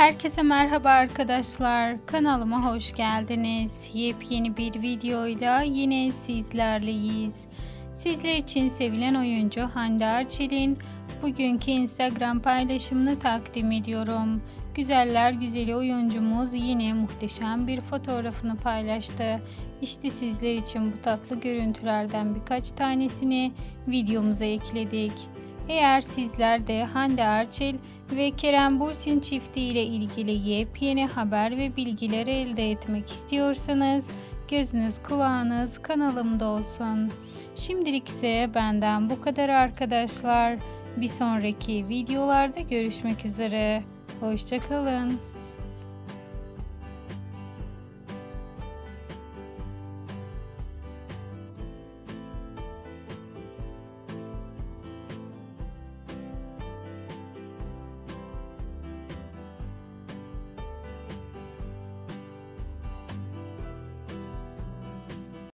Herkese merhaba arkadaşlar. Kanalıma hoş geldiniz. Yepyeni bir videoyla yine sizlerleyiz. Sizler için sevilen oyuncu Hande Erçel'in bugünkü Instagram paylaşımını takdim ediyorum. Güzeller güzeli oyuncumuz yine muhteşem bir fotoğrafını paylaştı. İşte sizler için bu tatlı görüntülerden birkaç tanesini videomuza ekledik. Eğer sizler de Hande Erçel ve Kerem Bursin çifti ile ilgili yepyeni haber ve bilgiler elde etmek istiyorsanız gözünüz kulağınız kanalımda olsun. Şimdilik ise benden bu kadar arkadaşlar. Bir sonraki videolarda görüşmek üzere. Hoşçakalın.